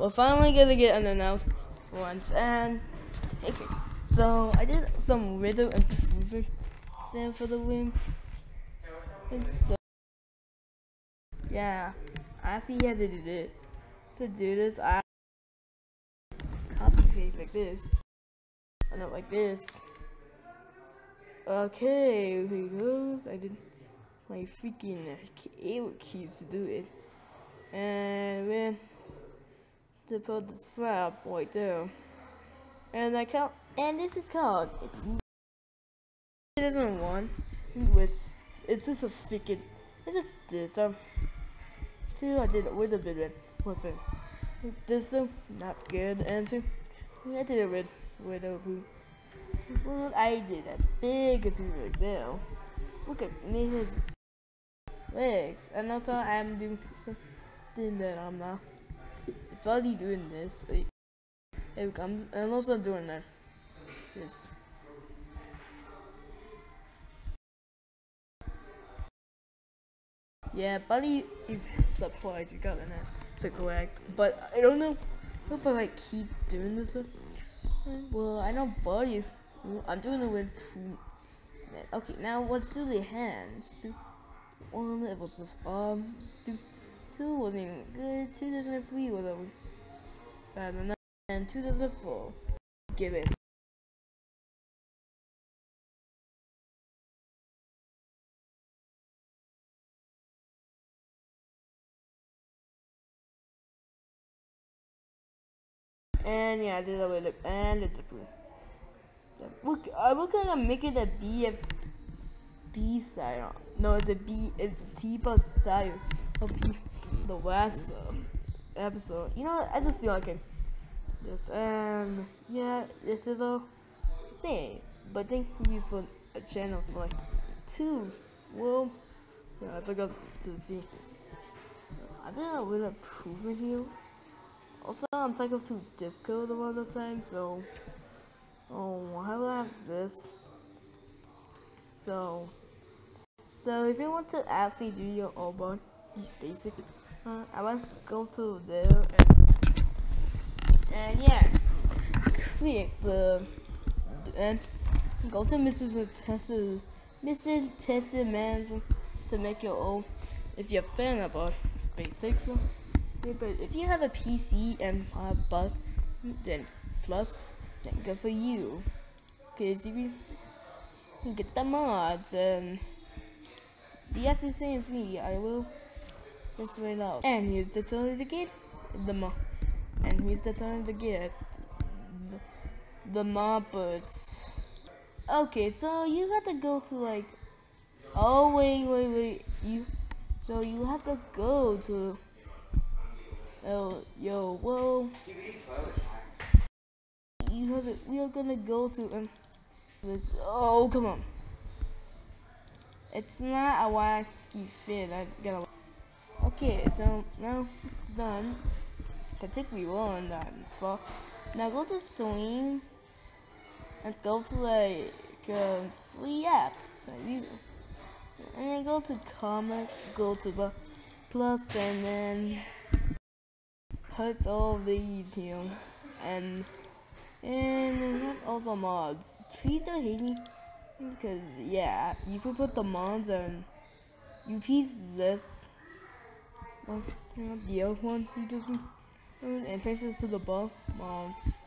we're finally gonna get unannounced once, and okay. So I did some little improvement there for the wimps. And so yeah, I actually had to do this. To do this, I copy paste like this. and not like this. Okay, here he goes. I did my freaking arrow keys to do it. And then to put the slab right there. And I count and this is called it isn't one with it's just a speaking it's just this um two I did it with a bit with it. This one not good and two I did it with with a boot. Well I did a big boot there. Look at me his legs and also I'm doing something that I'm not it's already doing this. Hey, look, I'm, I'm also doing that. This. Yeah, body is surprised you got in it. So correct. But I don't know if I like keep doing this. Well, I know Buddy is. I'm doing it with. Okay, now let's do the hands. Do one. It was just um, arms. Do 2 wasn't even good, 2003 was a bad enough, and 2004, it. And yeah, I did a it look, and it's approved. Look, I look like I'm making a BF B side. No, it's a B. It's a T plus side of you the last uh, episode. You know, I just feel like it. Yes, and yeah, this is a thing. But thank you for a channel for like two. Well, yeah, I forgot to see. I think I will approve it here. Also, I'm cycled to Discord a lot of times, so oh, how do I have this? So, so if you want to actually do your own basic, uh, I want to go to there and, and yeah, click the and go to Mrs. Tesla, Mrs. Tesla Mansion to make your own. If you're fan about. Yeah, but if you have a PC and a bug, then plus, then good for you. Because if you can get the mods and the is me, I will out. And here's the time to get the mod. And here's the time to get the, the mobbers. Okay, so you have to go to like, oh wait, wait, wait, you, so you have to go to Oh, yo, whoa. You have it. We are gonna go to um, this. Oh, come on. It's not a wacky fit. I gotta. Okay, so now it's done. Particularly well and done. Fuck. Now go to swing and go to like um, three apps. These, and then go to comic. Go to plus, and then put all these here and and have also mods. Please don't hate me because yeah, you could put the mods and you piece this Oh, well, the other one you just and faces to the above mods.